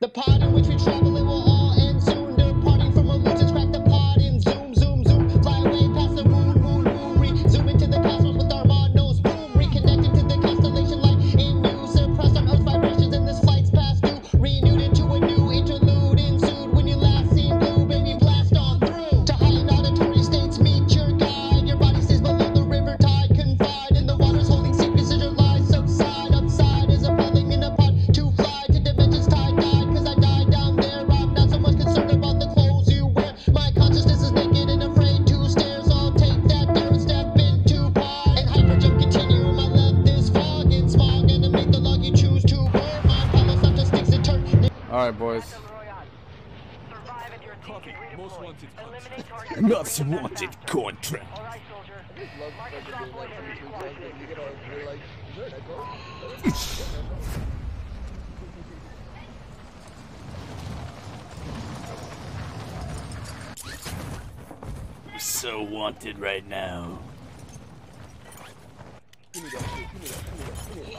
The pod in which we travel, it will all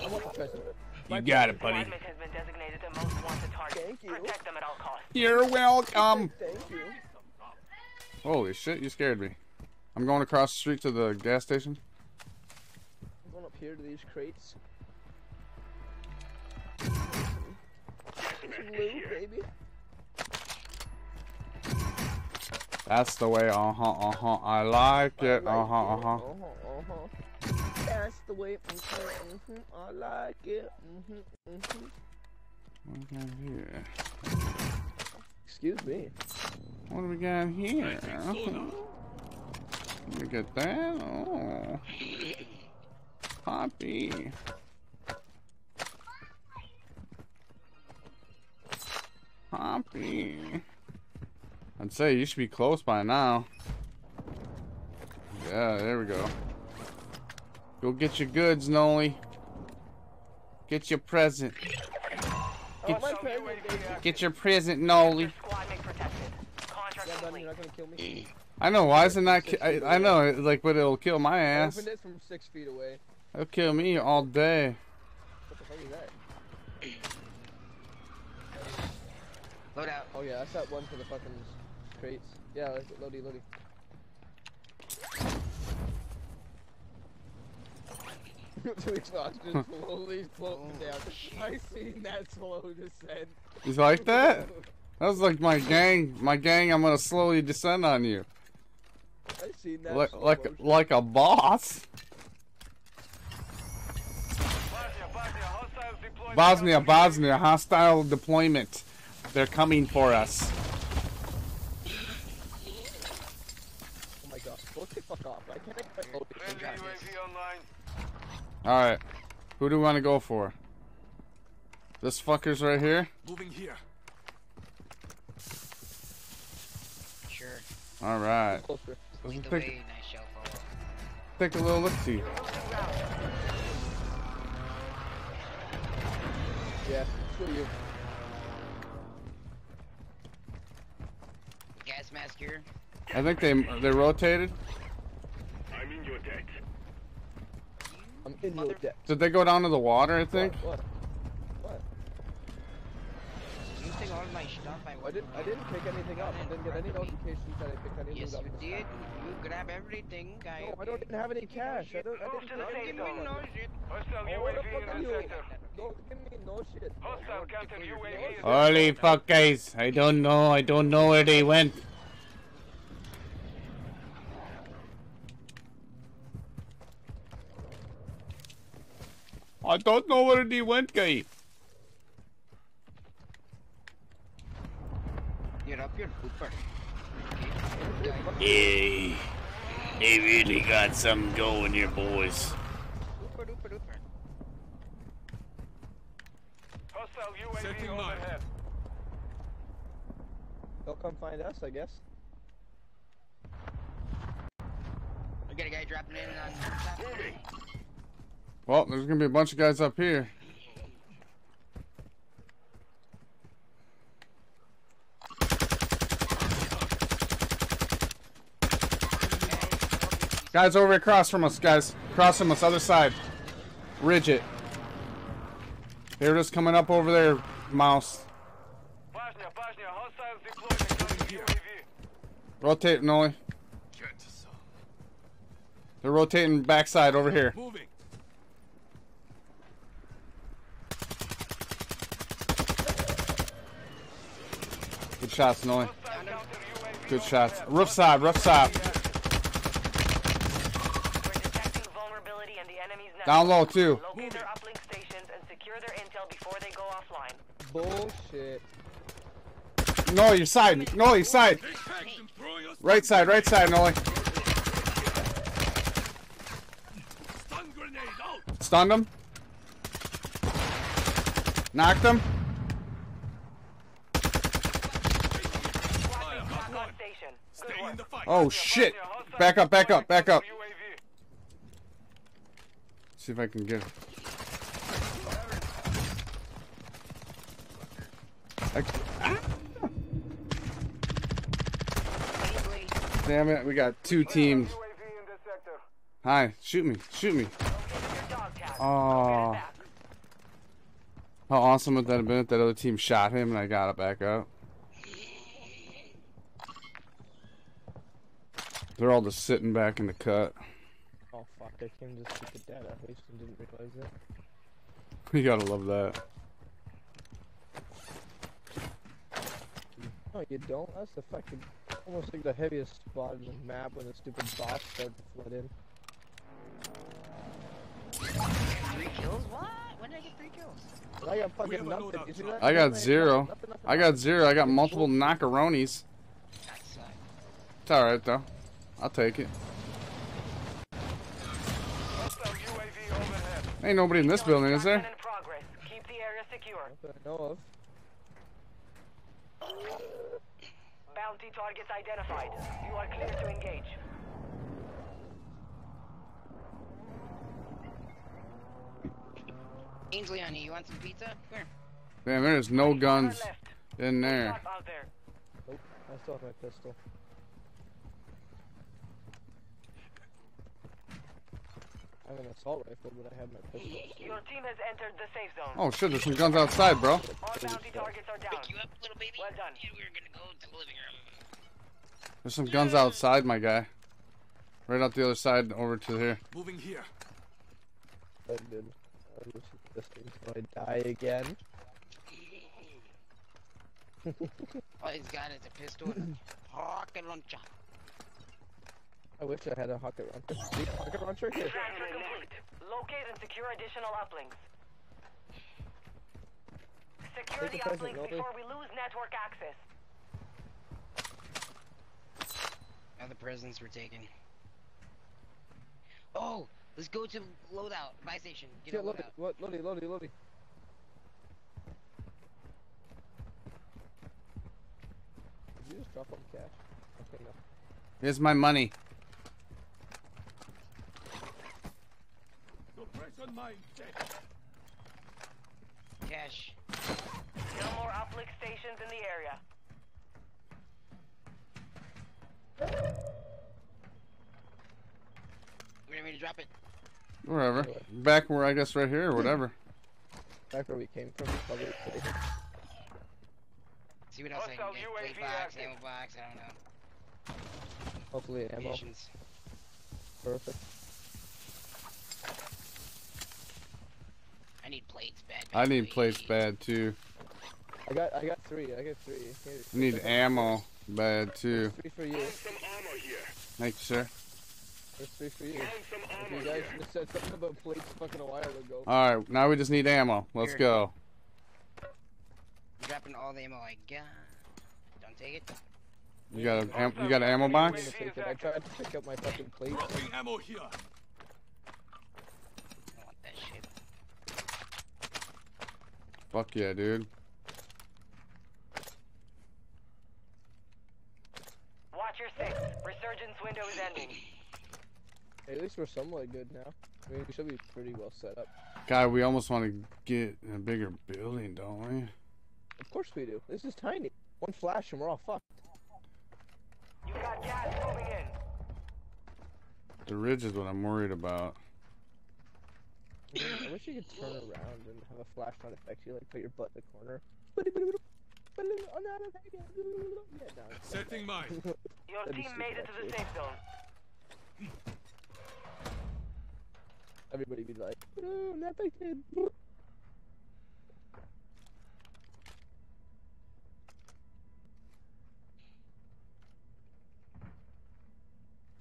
I want the present. You got it, buddy. Squadmate has been designated the most wanted target. Thank you. Protect them at all costs. You're welcome. You. Holy shit, you scared me. I'm going across the street to the gas station. I'm going up here to these crates. Some loot, baby. That's the way. Uh huh. Uh huh. I like it. Uh huh. Uh huh. Uh-huh, uh-huh. That's the way. Mm-hmm, mm-hmm. I like it. Mm-hmm, mm-hmm. What do we got here? Excuse me. What do we got here? Look at that. Oh. Poppy. Poppy. I'd say you should be close by now. Yeah, there we go. Go get your goods, Noli. Get your present. Oh, my present. Get your present, Noli. Squadmate protected. Contract Yeah, buddy, complete. you're not gonna kill me. I know. Why is it not? Ki- I, I know. Like, but it'll kill my I ass. opened it from six feet away. It'll kill me all day. What the fuck is that? Load out. Oh yeah, that's that one for the fucking crates. Yeah, like, loady, loady. Two exhaust just slowly floating down. I seen that slow descent. You like that? That was like my gang. My gang. I'm gonna slowly descend on you, I seen that. like slow like motion. like a boss. Bosnia, Bosnia, hostile deployment. They're coming for us. Oh my god, go the fuck off. I can't expect load to All right, who do we want to go for? This fucker's right here. Moving here. Sure. All right, let's take, nice take a little look see. Yeah, screw you. Gas mask here. I think they they rotated. I'm in your debt. Did they go down to the water? I think. What? What? You take all my stuff. I I didn't. I didn't pick anything up. I didn't get any notifications that I picked any Yes, loot you did. You grab everything, guy. No, I don't even have any cash. I don't. I didn't. to the I safe no shit. Oh, what the fuck you? Don't give me no shit. Holy fuck, guys! I don't know. I don't know where they went. I don't know where they went, guy. You're up. Hey, they really got something going here, boys. Pooper, dooper, dooper. Setting mine. They'll come find us, I guess. I got a guy dropping in on top. Well, there's gonna be a bunch of guys up here. Guys over across from us, guys. Across from us, other side. Ridge it. They're just coming up over there, mouse. Bosnia, hostiles deployed UAV. Rotate, Noli. They're rotating backside over here. Moving. Good shots, Noli. Hostile counter UAV Good shots. Roof side, roof side. We're detecting vulnerability in the enemy's network. Down low, too. Locate their uplink stations and secure their intel before they go offline. Bullshit. No, your side. No, your side. Right side, right side, Noli. Stun grenade out. Stunned him. Knocked him. Fire. Back Hot on one. station. Good Stay in work. the fight. Oh shit. Back up, back up, back up. See if I can get it. I- Easily. damn it, we got two teams. UAV in the sector. Hi, shoot me, shoot me. Located your dog tag. Oh. Get it back. How awesome would that have been if that other team shot him and I got it back up? They're all just sitting back in the cut. Oh fuck, I can just shoot the data. I just didn't realize it. You gotta love that. No, you don't. That's the fucking almost like the heaviest spot in the map when the stupid bots start to flood in. Three kills? What? When did I get three kills? I got have fucking a nothing. loadout You see that? I got zero. nothing, nothing, I got zero. I got multiple knockaronis. That sucked. It's alright though. I'll take it. Hostile UAV overhead. Ain't nobody in this building, is there? Extraction in progress. Keep the area secure. I know of. Bounty targets identified. You are clear to engage. Ainsley, honey, you want some pizza? Here. Damn, there's no guns in there. Shot out there. Nope. I still have my pistol. Have an assault rifle, but I have my pistol. Your team has entered the safe zone. Oh shit, there's some guns outside, bro. All bounty targets are down. Pick you up, little baby. Well done. Yeah, we're gonna go to the living room. There's some guns outside, my guy. Right out the other side over to here. Moving here. I did. Uh, I was this until I die again. All oh, he's got is a pistol and a rocket launcher. I wish I had a rocket launcher. See, rocket launcher here. Transfer complete. Locate and secure additional uplinks. Secure the the uplinks Nobby. before we lose network access. Now the presents were taken. Oh, let's go to loadout, buy station. Get Get a loadout. What? Loady, loady, loady. Did you just drop on cash? Okay, no. Here's my money. Suppression mine dead. Cash. No more uplink stations in the area. Where do you want to drop it? Wherever. Back where I guess right here or whatever. Back where we came from, probably. See what else I can Hostile get. UAV box, active. ammo box, I don't know. Hopefully ammo. Perfect. I need plates bad. I need badly. plates bad too. I got, I got three. I got three. Here, I need take ammo bad too. Three for you. Some armor here. Thank you, sir. There's three for you. Found some If armor you guys here. should have said something about plates fucking a while ago. Alright, now we just need ammo. Let's Here. go. I'm dropping all the ammo I got. Don't take it. You got a am- you got an ammo I'm box? gonna take it. I tried to pick up my fucking plate. Dropping ammo here. I don't want that shit. Fuck yeah, dude. Watch your six. Resurgence window is ending. Hey, at least we're somewhat good now. I mean, we should be pretty well set up. God, we almost want to get in a bigger building, don't we? Of course we do. This is tiny. One flash and we're all fucked. You got gas moving in. The ridge is what I'm worried about. I wish you could turn around and have a flash not affect you, like put your butt in the corner. No, no, thank you. Yeah, no. Setting mine. Your team made it to the safe zone. Everybody be like, oh, nothing kid.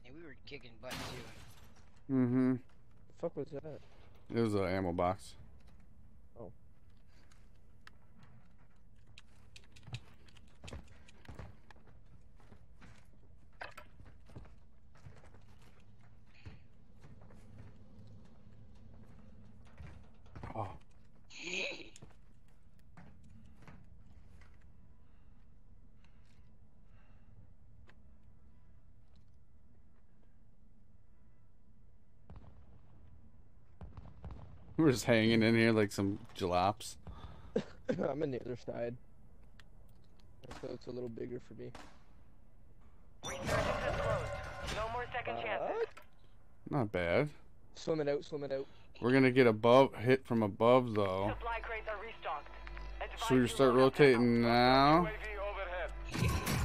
And we were kicking butt too. Mm-hmm. The fuck was that? It was an ammo box. Oh. Oh. We're just hanging in here like some jalops. I'm on the other side. So it's a little bigger for me. Resurgence. No more second chances. Not bad. Swim it out, swim it out. We're gonna get above hit from above though. Supply crates are restocked. Advise Should we start load rotating now?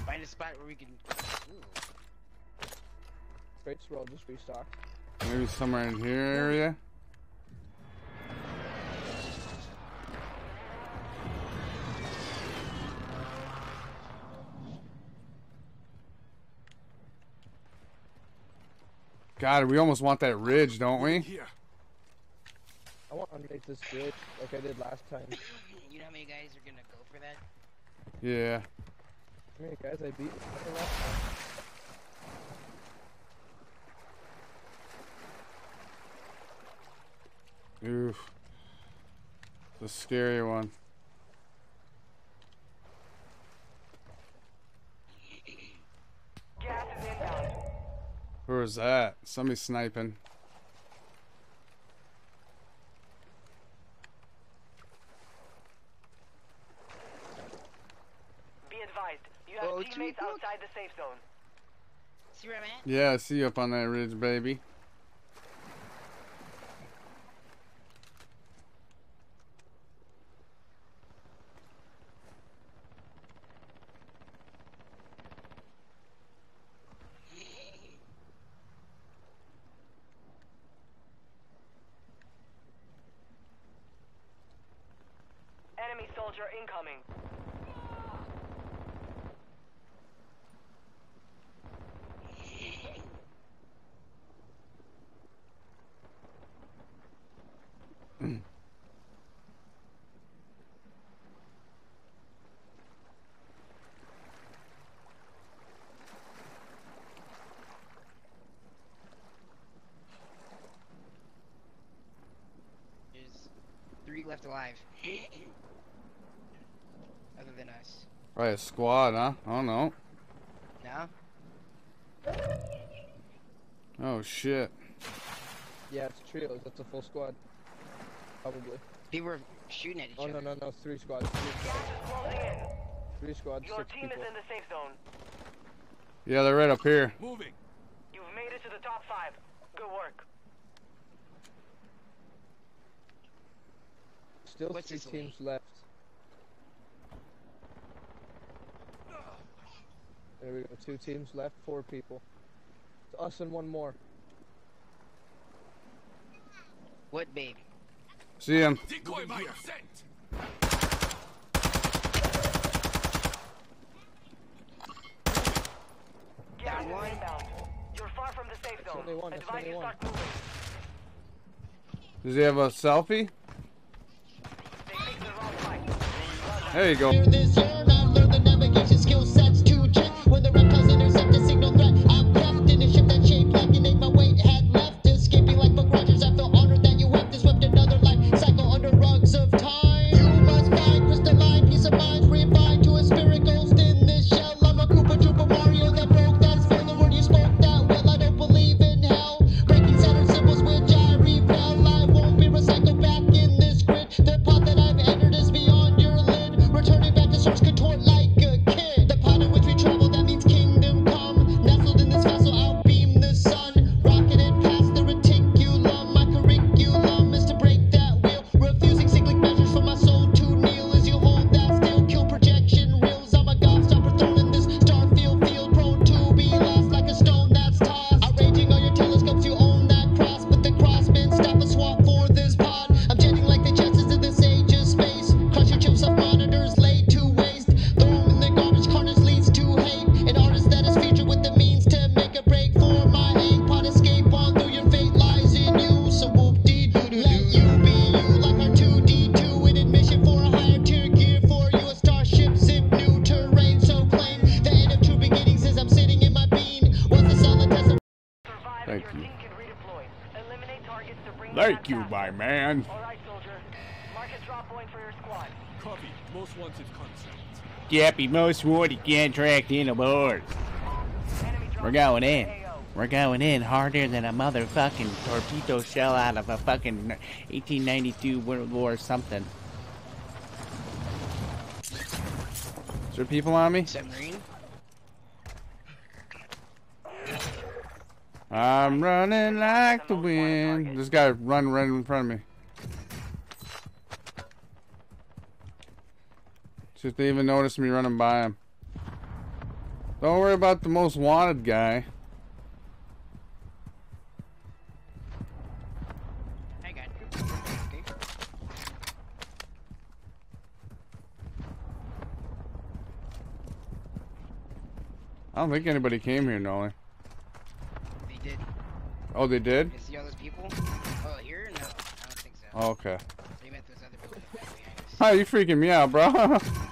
Find a spot where we can. Ooh. Crates were all just restocked. Maybe somewhere in here area. God, we almost want that ridge, don't we? Here. I want to make this bridge like I did last time. You know how many guys are gonna go for that? Yeah. How many guys I beat fucking last time? Oof. The scary one. Gas is inbound. Where was that? Somebody sniping. Be advised. You have Oh, teammates two- outside the safe zone. See where I'm at? Yeah, I see you up on that ridge, baby. Enemy soldier incoming. There's three left alive. Other than us. Right, a squad, huh? Oh no. No? Oh shit. Yeah, it's trios. That's a full squad. Probably. People were shooting at each Oh no other. no no, three squads. Three squads. is closing in. Three squads. Your Six team people. is in the safe zone. Yeah, they're right up here. Moving. You've made it to the top five. Good work. Still What's three this teams left. There we go. Two teams left. Four people. It's us and one more. What, baby? See him. Decoy mine sent. Gas is one. inbound. You're far from the safe zone. only one, that's Advise only you one. start moving. Does he have a selfie? They picked the wrong fight. There you go. Gappy most wanted contract in aboard. board. We're going in. We're going in harder than a motherfucking torpedo shell out of a fucking 1892 World War something. Is there people on me? Submarine? I'm running like the wind. This guy run right in front of me. See if they even notice me running by him. Don't worry about the most wanted guy. I got you. Okay. I don't think anybody came here, Nolan. They did. Oh, they did? You see all those people? Oh, here? No, I don't think so. Oh, okay. They meant those other behind. Hi, you freaking me out, bro.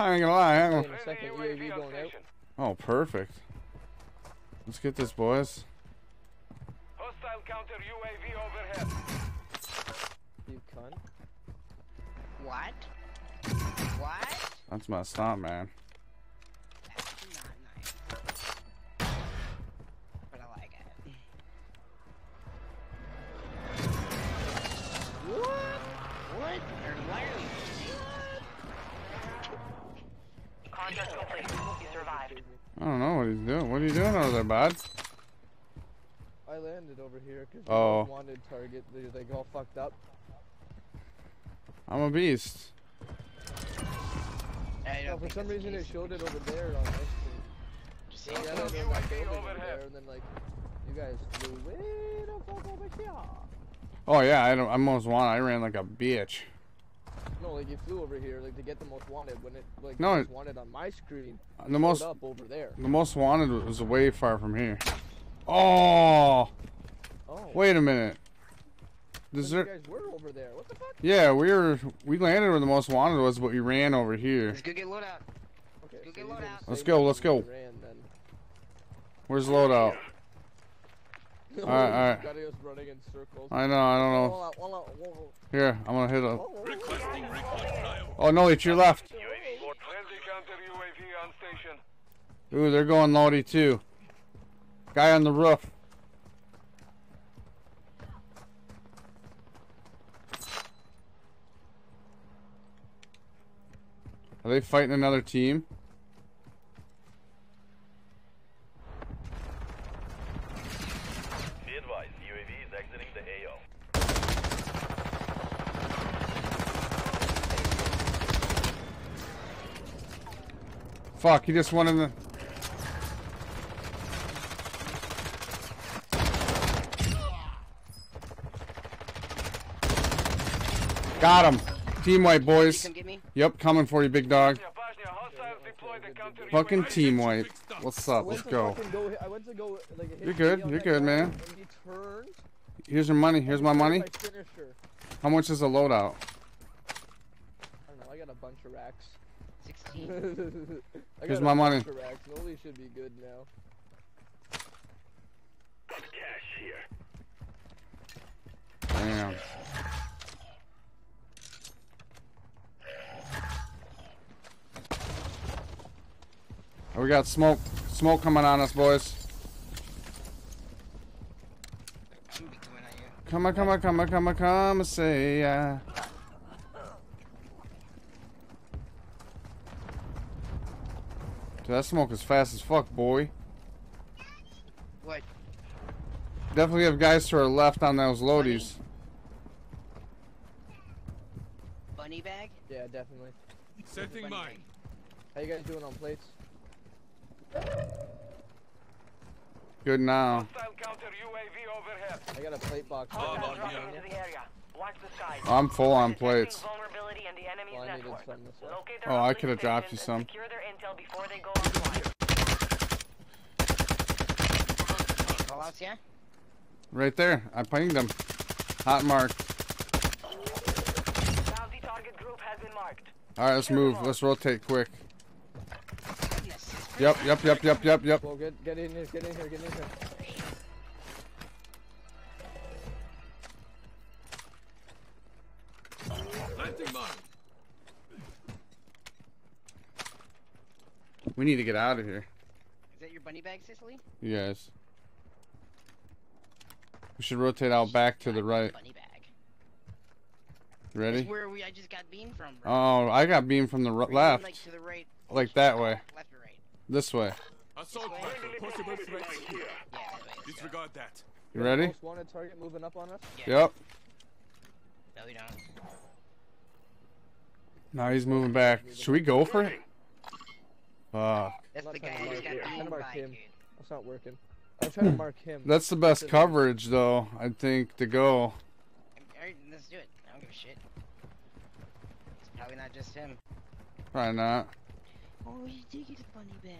I ain't gonna lie. I ain't In gonna... a second, UAV UAV going out. Oh, perfect. Let's get this, boys. Hostile counter UAV overhead. You cunt. What? What? That's messed up, man. I'm a beast. I No, for some reason it showed it over there on my screen. Just So saying. yeah, there's UAV that building over there, and then like, you guys flew way the fuck over here. Oh yeah, I don't, I'm most wanted. I ran like a bitch. No, like you flew over here, like to get the most wanted. When it like No, most wanted on my screen, The most, up over there. the most wanted was way far from here. Oh, Oh, wait a minute. but Does you there? over there. What the fuck? Yeah, we were. We landed where the most wanted was, but we ran over here. Let's go get loadout. Okay, Go so get loadout. Let's go, let's go. Ran. Where's loadout? Alright, alright. Got us running in circles. I know. I don't know. Here, I'm gonna hit a. walla, Requesting. Oh no, it's your left. Friendly counter UAV on station. Ooh, they're going Lodi too. Guy on the roof. Are they fighting another team? Be advised, UAV is exiting the AO. Fuck, he just went in the. Got him. Team white, You boys. Come get me? Yep, coming for you, big dog. Bosnia, Bosnia, hostiles deploy the counter Fucking team white. What's up? Let's go. go. I went to go like. You're good, you're good, man. And he turned. Here's your money. Here's my money. I finished her. How much is a loadout? I don't know. I got a bunch of racks. 16. I Here's got a my money. bunch of racks. Nobody should be good now. Cash here. Damn. Oh, we got smoke. Smoke coming on us, boys. I'm gonna be coming at you. Come on, come on, come on, come on, come and say yeah. Dude, that smoke is fast as fuck, boy. What? Definitely have guys to our left on those loadies. Bunny bag? Yeah, definitely. Setting mine. How you guys doing on plates? Good now. Hostile counter UAV overhead. I got a plate box. Oh, right no, now. Dropping yeah. into the area. Watch the skies. I'm full on plates. Vulnerability in the enemy's Well, I needed network. some this way. Locate their Oh, I coulda dropped you some. and Secure their intel before they go offline. Callouts, yeah? Right there. I pinged them. Hot mark. Bounty target group has been marked. Alright, let's move. Let's rotate quick. Goodness. Yep, yep, yep, yep, yep, yep. Well, get get in here, get in here, get in here. Setting mine. We need to get out of here. Is that your bunny bag, Sicily? Yes. We should rotate out back to the right. Bunny bag. You ready? That's where we, I just got beamed from, bro. Oh, I got beam from the r- left. Like to the right. Like that way. Left or right? This way. Assault rifle. Possible threats here. Yeah, that way. let's go. Disregard that. You ready? Most wanted target moving up on us. Yep. No, we don't. Now he's moving back. Should we go for it? Fuck. That's the not guy trying to mark got him. I'm beamed gonna mark him. That's not working. I'm trying to mark him. That's the best coverage, though. I think to go. Alright, let's do it. I don't give a shit. It's probably not just him. Probably not. Oh, you did get bunny bag.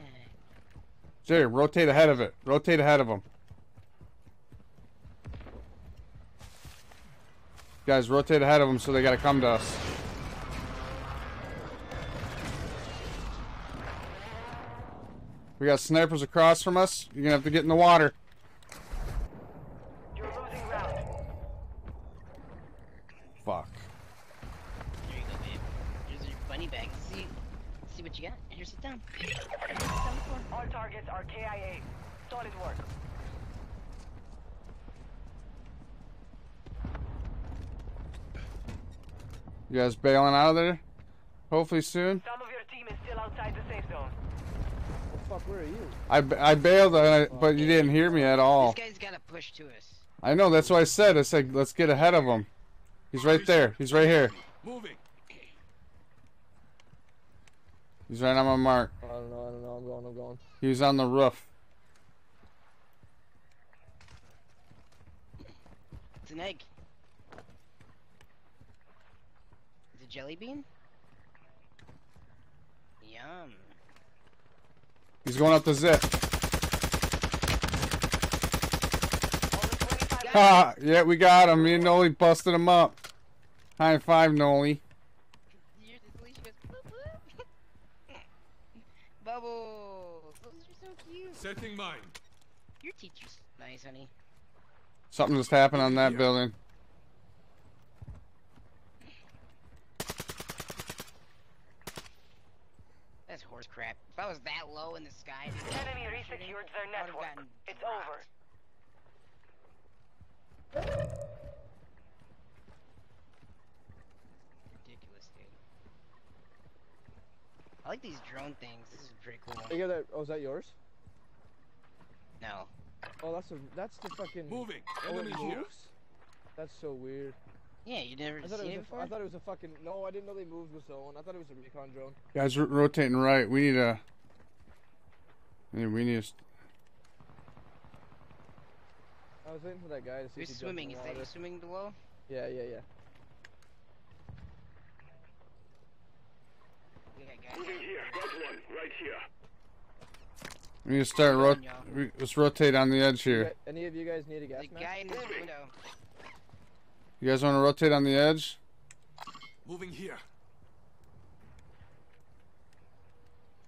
Jerry, rotate ahead of it. Rotate ahead of him. Guys, rotate ahead of them so they gotta come to us. We got snipers across from us. You're gonna have to get in the water. You're losing ground. Fuck. There you go, babe. Here's your bunny bag. See, see what you got. Here, sit down. Sit down on the floor. All targets are KIA. Solid work. You guys bailing out of there? Hopefully soon. Some of your team is still outside the safe zone. Fuck, where are you? I, I bailed, and I, but you didn't hear me at all. This guy's gotta push to us. I know, that's what I said. I said, let's get ahead of him. He's right there. He's right here. Moving. He's right on my mark. I don't know, I don't know. I'm going, I'm going. He was on the roof. It's an egg. Is it jelly bean? Yum. He's going up the zip. Only 25 Ha! yeah, we got him. Me and Noli busted him up. High five, Noli. Here's this leash, goes, boop, boop. Bubbles! Those are so cute. Setting mine. Your teacher's nice, honey. Something just happened on that building. That's horse crap. If I was that low in the sky, dude, Enemy shooting, resecured their network. It's dropped. over. Ridiculous, dude. I like these drone things. This is pretty cool. You got that? Oh, is that yours? No. Oh, that's a, that's the fucking. Moving. Oh, it Enemy here. moves? That's so weird. Yeah, you never I thought, it seen was it a, before? I thought it was a fucking. No, I didn't know they moved with zone. I thought it was a recon drone. Guys, ro- rotating right. We need a. We need- we need a. st- I was waiting for that guy to see Who's if he jumped swimming? the Is that water. you swimming below? Yeah, yeah, yeah. We. Moving here. Got one. Right here. We need to start rot. On, Let's rotate on the edge here. any of you guys need a gas The mask? guy in this window. You guys want to rotate on the edge? Moving here.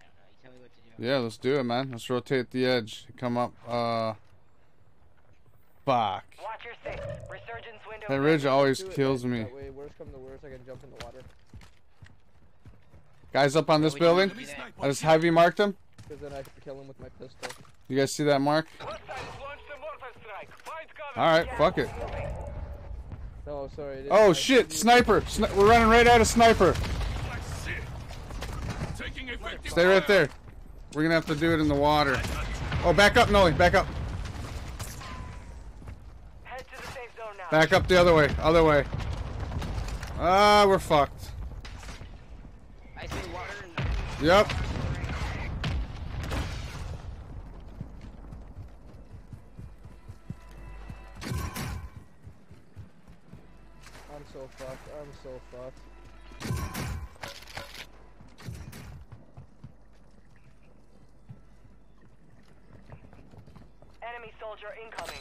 I don't know. You tell me what to do. Yeah, let's do it, man. Let's rotate the edge. Come up. Uh. Fuck. Watch your six. Resurgence window. That ridge always it, kills me. That worst worst, I can jump in the water. Guys up on this building. don't Enemy do that. sniper. I just have you marked him. Then I kill him with my pistol. You guys see that mark? Hostiles launched a mortar strike. Find cover. All right, fuck it. No, sorry. I didn't- Oh shit! didn't- Sniper! Sni- we're running right out of sniper. Like shit. Taking effective Stay right there. We're gonna have to do it in the water. Oh, back up, Noli. Back up. Head to the safe zone now. Back up the other way. Other way. Ah, we're fucked. I see water and. Yep. Incoming.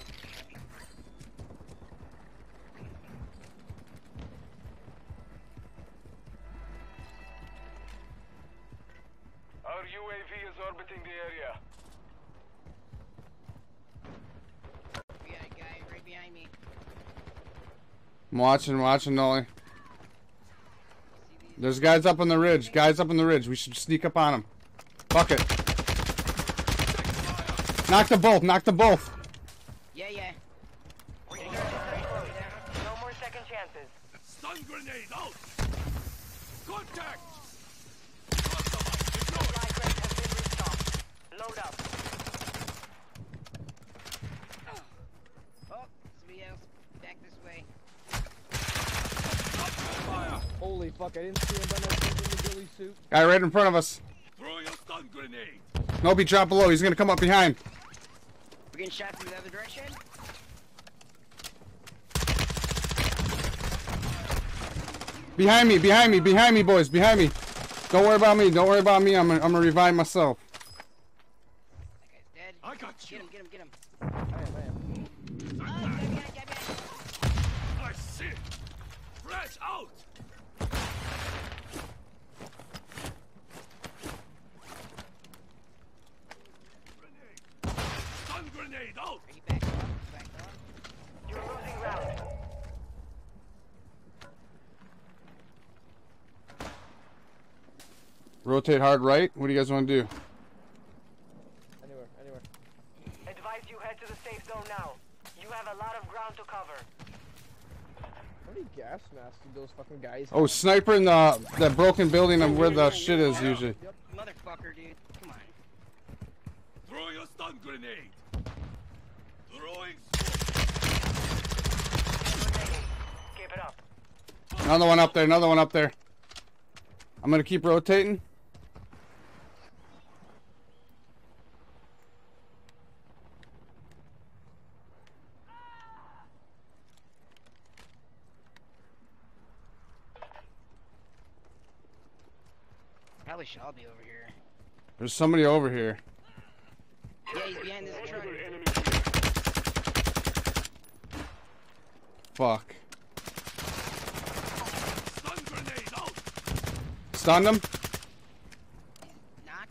Our UAV is orbiting the area. We got a guy right behind me. I'm watching, watching Noli. There's guys up on the ridge. Guys up on the ridge. We should sneak up on them. Fuck it. Knock them both. Knock them both. Contact! Supply crate has been restocked. Load up. Oh, somebody else. Back this way. Fire! Holy fuck, I didn't see him, but I in the ghillie suit. Guy right in front of us. Throwing a stun grenade! Nope, drop below. He's gonna come up behind. We're getting shot from the other direction. Behind me, behind me, behind me, boys, behind me. Don't worry about me. Don't worry about me. I'm gonna, I'm gonna revive myself. That guy's dead. I got you! Get him, get him, get him. I am, I am. Oh, get me, get me. I see! Flash out! Grenade! Stun grenade out! He backed off, backed off. You're losing ground. Rotate hard right. What do you guys want to do? Anywhere, anywhere. Advise you head to the safe zone now. You have a lot of ground to cover. How many gas masks do those fucking guys Oh, have? sniper in the that broken building of where the shit is usually. Yep. Motherfucker, dude. Come on. Throwing a stun grenade! Throwing Keep it up. Another one up there. Another one up there. I'm gonna keep rotating. Probably should all be over here. There's somebody over here. Yeah, he's behind this truck. Fuck. stun grenade out! Stunned him. I'm!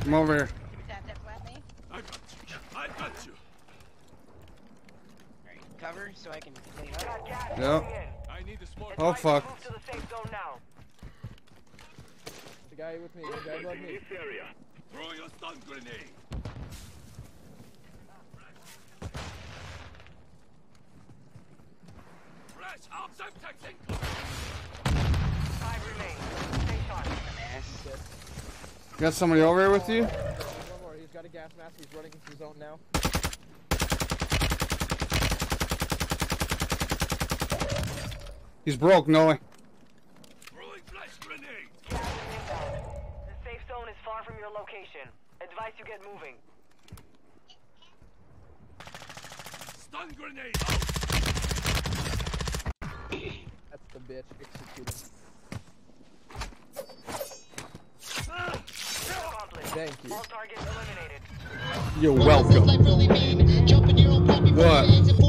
Come over here. Can we tap that flat me? I got you! I got you! Alright, cover so I can lay up. Got gas Yep. moving in. I need a smoke. Oh you fuck. To the safe zone now. The guy with me, the guy above me. This area. Throwing a stun grenade! Flash out! I'm taking Five remain. Stay sharp. Got somebody over here with you? One more, he's got a gas mask, he's running into the zone now. He's broke, Noah. Throwing flash grenade! Gas is inbound. The safe zone is far from your location. Advise you get moving. Stun grenade out! That's the bitch, executed. Thank you. All targets eliminated. You're What does this life really mean? Jumping your own poppy What?